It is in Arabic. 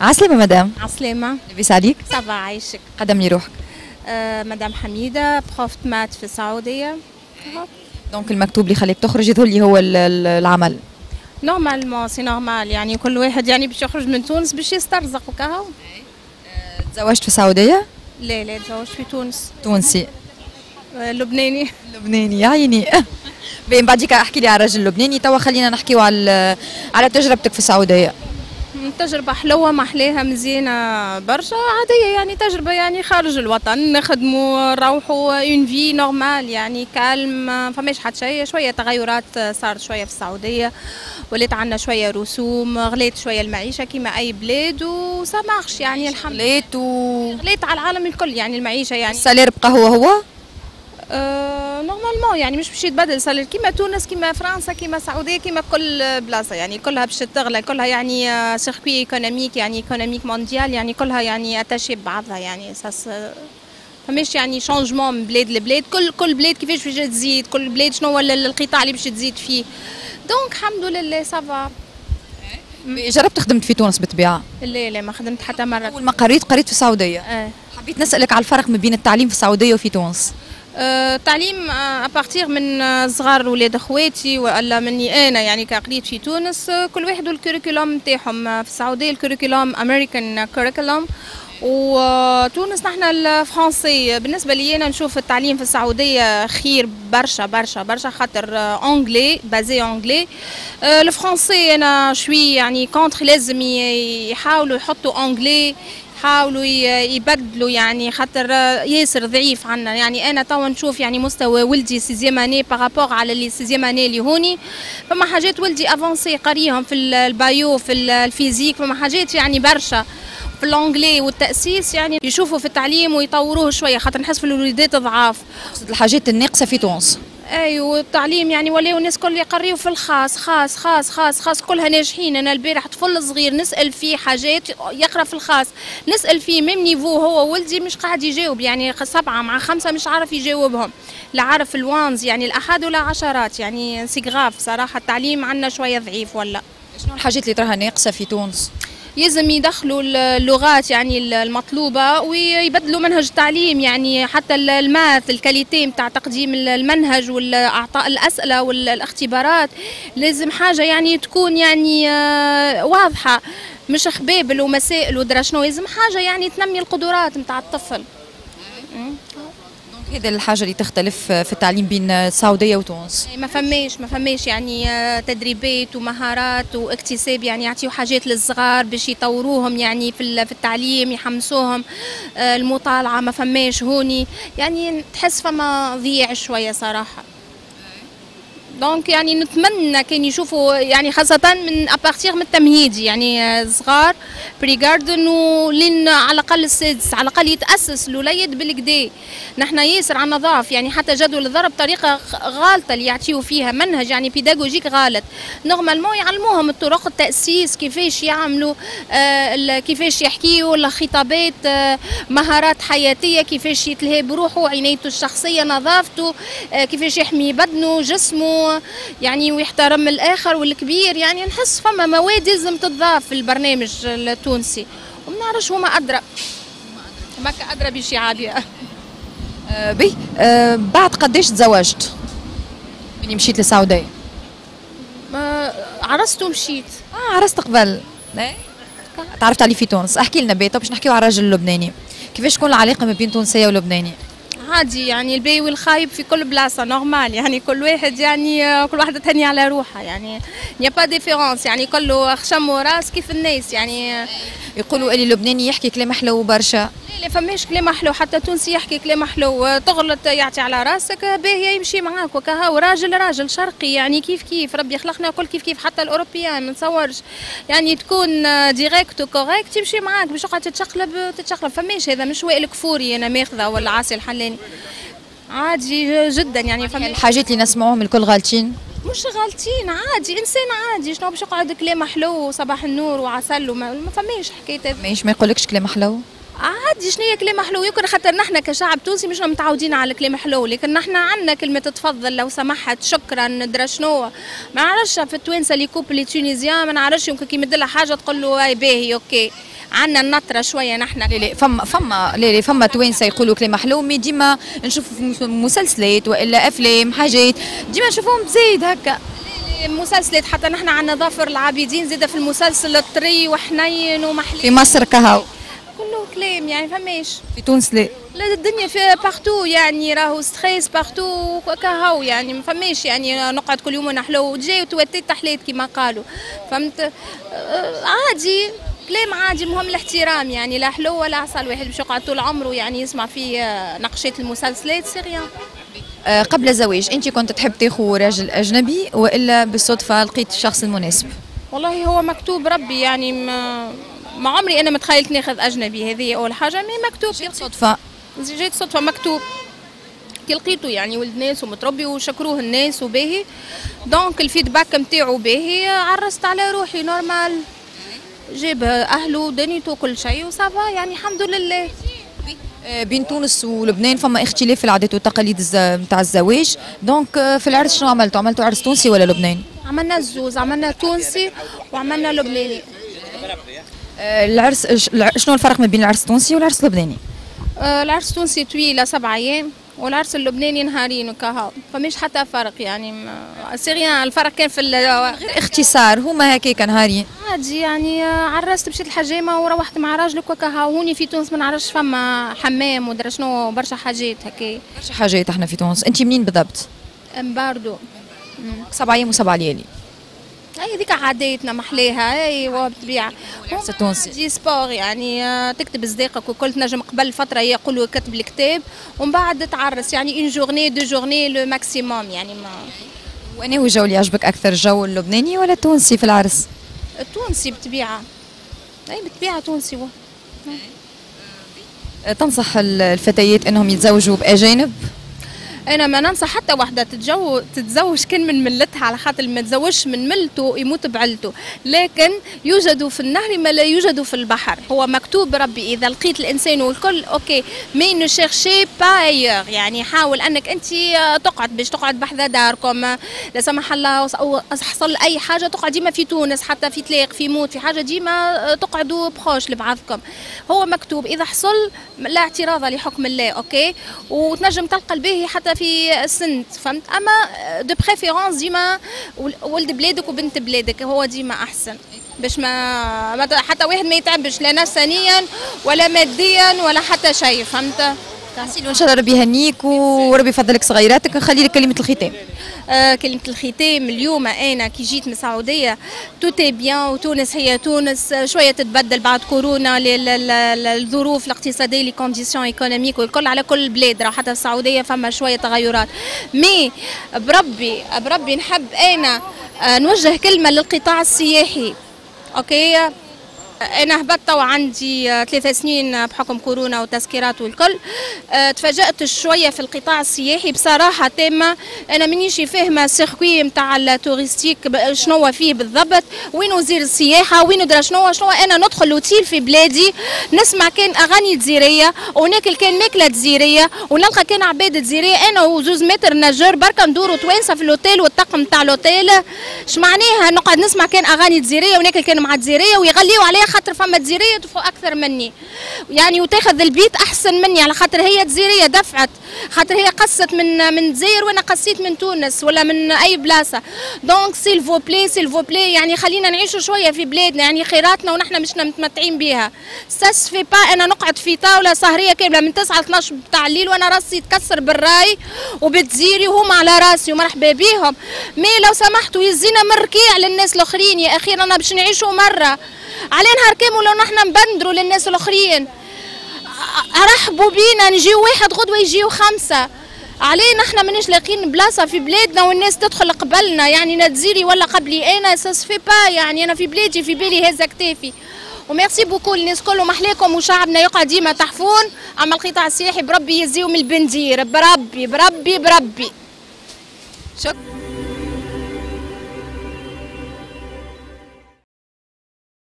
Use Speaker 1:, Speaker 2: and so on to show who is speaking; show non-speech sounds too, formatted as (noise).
Speaker 1: عسلامة مدام.
Speaker 2: عسلامة.
Speaker 1: لاباس عليك
Speaker 2: ça va عايشك.
Speaker 1: قدم لي روحك.
Speaker 2: آه مدام حميدة prof math في السعودية.
Speaker 1: donc المكتوب اللي خليك تخرج يظهر لي هو ال- ال- العمل.
Speaker 2: normalement c'est normal يعني كل واحد يعني باش يخرج من تونس باش يسترزق وكهو.
Speaker 1: تزوجت في السعودية؟
Speaker 2: لا لا تزوجت في تونس.
Speaker 1: تونسي.
Speaker 2: آه لبناني.
Speaker 1: لبناني يا عيني. (laughs) بين بعديك أحكي لي على الرجل اللبناني توا خلينا نحكيو على على تجربتك في السعودية.
Speaker 2: تجربة حلوة ما أحلاها مزيانة برشا عادية يعني تجربة يعني خارج الوطن نخدموا نروحوا enfin normal يعني calme ما فماش حتى شيء شوية تغيرات صارت شوية في السعودية ولات عندنا شوية رسوم غليت شوية المعيشة كما أي بلاد و ça marche يعني الحمد لله
Speaker 1: ليت و
Speaker 2: غليت على العالم الكل يعني المعيشة يعني.
Speaker 1: ال salaire بقى هو هو؟
Speaker 2: آه normalement يعني مش باش يتبدل salaire كيما تونس كيما فرنسا كيما السعوديه كيما كل بلاصة. يعني كلها باش تغلى كلها يعني آه، circuit économique يعني économique mondial يعني كلها يعني attaché ببعضها. يعني ساس فماش يعني changement من بلاد لبلاد كل كل بلاد كيفاش باش تزيد كل بلاد شنو هو ال- القطاع اللي باش تزيد فيه. donc الحمد لله ça va
Speaker 1: جربت خدمت في تونس بالطبيعة؟
Speaker 2: لا لا ما خدمت حتى مرة.
Speaker 1: أول ما قريت قريت في السعودية.
Speaker 2: آه.
Speaker 1: حبيت نسألك على الفرق ما بين التعليم في السعودية وفي تونس.
Speaker 2: آه، التعليم à partir من صغار ولاد اخواتي ولا مني أنا يعني كقريت في تونس. كل واحد وال curriculum نتاعهم في السعودية ال curriculum American curriculum وتونس نحن الفرنسي. بالنسبة لي أنا نشوف التعليم في السعودية خير برشا برشا برشا خاطر anglais basé anglais الفرنسي أنا شوي يعني contre لازم يحاولوا يحطوا anglais يحاولوا ي- يبدلوا يعني خاطر ياسر ضعيف عنا. يعني أنا توا نشوف يعني مستوى ولدي sixième année par rapport على اللي sixième année اللي هوني. فما حاجات ولدي avancé قريهم في ال- ال bio في ال- ال physique فما حاجات يعني برشا. في ال anglais والتأسيس يعني يشوفوا في التعليم ويطوروه شوية خاطر نحس في الوليدات ضعاف.
Speaker 1: الحاجات الناقصة في تونس.
Speaker 2: أيوه والتعليم يعني ولاو الناس كل يقريوا في الخاص خاص خاص خاص خاص كلها ناجحين. أنا البارح طفل صغير نسأل فيه حاجات يقرأ في الخاص. نسأل فيه même niveau هو ولدي مش قاعد يجاوب يعني سبعة مع خمسة مش عارف يجاوبهم. لا عارف ال ones يعني الاحاد ولا عشرات يعني c'est صراحة. التعليم عندنا شوية ضعيف ولا.
Speaker 1: شنو الحاجات اللي تراها ناقصة في تونس؟
Speaker 2: يلزم يدخلوا اللغات يعني المطلوبة ويبدلوا منهج التعليم يعني حتى ال maths ال qualité متاع تقديم المنهج والإعطاء الأسئلة والاختبارات لازم حاجة يعني تكون يعني آه، واضحة مش خبابل ومسائل ودرا شنو لازم حاجة يعني تنمي القدرات متاع الطفل.
Speaker 1: هذا الحاجة اللي تختلف في التعليم بين السعودية وتونس؟
Speaker 2: ما فماش ما فماش يعني آه، تدريبات ومهارات واكتساب يعني يعطيو حاجات للصغار باش يطوروهم يعني في في التعليم يحمسوهم آه، المطالعة ما فماش هوني. يعني تحس فما ضياع شوية صراحة. donc يعني نتمنى كان يشوفوا يعني خاصة من à partir من التمهيدي يعني صغار pré-jardin ولين على الأقل السادس على الأقل يتأسس الوليد بالكدا. نحن ياسر عنا ضعف يعني حتى جدول الضرب طريقة غ- غالطة اللي يعطيو فيها منهج يعني pédagogique غالط. normalement يعلموهم الطرق التأسيس كيفاش يعملوا آه كيفاش يحكيوا الخطابات آه مهارات حياتية كيفاش يتلهي بروحه عنايته الشخصية نظافته آه كيفاش يحمي بدنه جسمه يعني ويحترم الآخر والكبير يعني نحس فما مواد لازم تضاف في البرنامج التونسي. وما نعرفش هما أدرى. ماك أدرى. بشي عادي. (laughs)
Speaker 1: آه بي آه بعد قداش تزوجت؟ مني مشيت للسعودية
Speaker 2: ما عرست ومشيت
Speaker 1: آه عرست قبل. تعرفت عليه في تونس. احكي لنا بي طب باش نحكيو على الرجل اللبناني كيفاش تكون العلاقة ما بين تونسية ولبناني
Speaker 2: عادي يعني الباهي والخايب في كل بلاصة normal يعني كل واحد يعني آه، كل واحدة تهني على روحها. يعني y a pas différence يعني كله خشم وراس كيف الناس. يعني آه،
Speaker 1: يقولوا اللي اللبناني يحكي كلام حلو برشا
Speaker 2: لا فماش كلام حلو حتى تونسي يحكي كلام حلو تغلط يعطي على راسك باهي يمشي معاك وكها وراجل راجل شرقي يعني كيف كيف؟ ربي خلقنا كل كيف كيف حتى ال européens ما نتصورش. يعني تكون direct و correct يمشي معاك باش تقعد تتشقلب تتشقلب. فماش هذا مش وائل كفوري أنا ماخذة ولا عاصي الحلاني. عادي جدا يعني فماش
Speaker 1: الحاجات اللي نسمعوهم الكل غالطين؟
Speaker 2: مش غالطين عادي إنسان عادي. شنو باش يقعد كلام حلو وصباح النور وعسل وما ما فماش حكاية.
Speaker 1: ماهيش ما يقولكش كلام حلو؟
Speaker 2: عادي شنو هي كلمة حلو يمكن خاطر نحن كشعب تونسي مش متعودين على الكلام حلو لكن نحن عندنا كلمة تفضل لو سمحت شكرا ندرى شنو ما نعرفش في التوانسة les couples les tunisiens ما نعرفش يمكن كي يمد لها حاجة تقول له أي باهي OK. عندنا النطرة شوية نحن.
Speaker 1: لا لا فما فما لا لا فما توانسة يقولوا كلام حلو mais ديما نشوفوا في مسلسلات وإلا أفلام حاجات ديما نشوفوهم زايد هكا.
Speaker 2: مسلسلات حتى نحن عندنا ظافر العابدين زادة في المسلسل الطري وحنين ومحلي
Speaker 1: في مصر كهو.
Speaker 2: كلام يعني فماش؟
Speaker 1: في تونس لا.
Speaker 2: لا الدنيا في partout يعني راهو stress partout كهو يعني ما فماش يعني نقعد كل يوم نحلو وتجي وتوتيت تحليت كما قالوا. فهمت؟ آه، عادي كلام عادي مهم الاحترام يعني لا حلو ولا عسل واحد باش يقعد طول عمره يعني يسمع في آه، نقشات المسلسلات c'est rien
Speaker 1: آه، قبل الزواج انت كنت تحب تاخذ راجل أجنبي وإلا بالصدفة لقيت الشخص المناسب؟
Speaker 2: والله هو مكتوب ربي يعني ما, ما عمري أنا متخيلت ناخذ أجنبي. هذه أول حاجة. mais مكتوب.
Speaker 1: صدفة.
Speaker 2: جيت صدفة. مكتوب. كي لقيته يعني ولد ناس ومتربي وشكروه الناس وباهي. donc ال feedback نتاعو باهي. عرست على روحي. normal جاب أهله دنيته كل شيء و ça va. يعني الحمد لله.
Speaker 1: بين تونس ولبنان فما اختلاف في العادات والتقاليد نتاع الزواج. donc في العرس شنو عملتوا عملتوا عرس تونسي ولا لبناني؟
Speaker 2: عملنا الزوز. عملنا تونسي وعملنا لبناني.
Speaker 1: العرس شنو الفرق ما بين العرس التونسي والعرس اللبناني؟
Speaker 2: العرس التونسي طويله سبع أيام والعرس اللبناني نهارين وكها فمش حتى فرق يعني c'est rien الفرق كان في
Speaker 1: غير اختصار هما هكاك نهارين.
Speaker 2: عادي يعني عرست مشيت الحجامة وروحت مع راجلك وكها هوني في تونس ما نعرفش فما حمام ودرا شنو برشا حاجات هكا.
Speaker 1: برشا حاجات إحنا في تونس. انت منين بالضبط؟
Speaker 2: من باردو
Speaker 1: سبع أيام وسبع ليالي.
Speaker 2: اي هذيك عاداتنا محلاها ايوا بالطبيعه
Speaker 1: التونسي
Speaker 2: دي سبور يعني آه، تكتب صداقك وكل تنجم قبل فترة يقولوا كتب الكتاب ومن بعد تعرس. يعني une journée deux journées le maximum يعني ما
Speaker 1: وأنا هو الجو اللي يعجبك أكثر الجو اللبناني ولا التونسي في العرس؟
Speaker 2: التونسي بالطبيعه أي بالطبيعه تونسي هو.
Speaker 1: تنصح الفتيات إنهم يتزوجوا بأجانب؟
Speaker 2: أنا ما ننصح حتى وحدة تتجو تتزوج كان من ملتها على خاطر ما تزوجش من ملته يموت بعلته لكن يوجد في النهر ما لا يوجد في البحر. هو مكتوب ربي إذا لقيت الإنسان والكل OK mais ne cherchez pas ailleurs يعني حاول أنك أنت تقعد باش تقعد بحذا داركم. لا سمح الله أو حصل أي حاجة تقعد ديما في تونس حتى في طلاق في موت في حاجة ديما تقعدوا بخوش لبعضكم. هو مكتوب إذا حصل لا اعتراض لحكم الله OK؟ وتنجم تلقى الباهي حتى في السن فهمت؟ أما de préférence ديما ولد بلادك وبنت بلادك هو ديما أحسن. باش ما حتى واحد ما يتعبش لا نفسانيا ولا ماديا ولا حتى شيء فهمت؟
Speaker 1: إن شاء الله ربي يهنيك وربي يفضلك صغيراتك. نخلي لك كلمة الختام.
Speaker 2: آه كلمة الختام اليوم أنا كي جيت من السعودية tout est bien وتونس هي تونس. شوية تتبدل بعد كورونا الظروف الاقتصادية les conditions économiques والكل على كل البلاد راه حتى في السعودية فما شوية تغيرات. mais بربي بربي نحب أنا آه نوجه كلمة للقطاع السياحي. OK؟ أنا هبطت وعندي ثلاثة سنين بحكم كورونا وتسكيرات والكل. آه، تفاجأت شوية في القطاع السياحي بصراحة تامة. أنا مانيش فاهمة ال circuit نتاع ال touristique شنو فيه بالضبط وين وزير السياحة وين درا شنو شنو أنا ندخل l'hôtel في بلادي. نسمع كان أغاني جزيرية وناكل كان ماكلة جزيرية ونلقى كان عباد جزيرية أنا وزوز متر نجار بركة ندوروا توانسة في الأوتيل والطقم تاع الأوتيل. اش معناها نقعد نسمع كان أغاني جزيرية وناكل كان مع جزيرية ويغليوا عليها خاطر فما جزيريه يدفعوا أكثر مني. يعني وتاخذ البيت أحسن مني على خاطر هي جزيريه دفعت. خاطر هي قصت من من الجزائر وأنا قصيت من تونس ولا من أي بلاصة. donc s'il vous plaît s'il vous plaît يعني خلينا نعيشوا شوية في بلادنا يعني خيراتنا ونحن مش متمتعين بها ساس في با أنا نقعد في طاولة سهرية كاملة من 9 ل 12 بتاع الليل وأنا راسي تكسر بالراي وبتزيري وهم على راسي ومرحبا بيهم. mais لو سمحتوا يزينا من ركيع للناس الآخرين يا أخي أنا باش نعيشوا مرة. على نهار كامل نحن نبندروا للناس الآخرين؟ رحبوا بينا نجيو واحد غدوة يجيو خمسة. عليه نحن مانيش لاقيين بلاصة في بلادنا والناس تدخل قبلنا. يعني نتزيري ولا قبلي أنا ساس في با يعني أنا في بلادي في بالي هزه كتافي. و merci beaucoup الناس كلهم محلاكم وشعبنا. يقعد ديما تحفون أما القطاع السياحي بربي يزيو من البندير. بربي بربي بربي. شكرا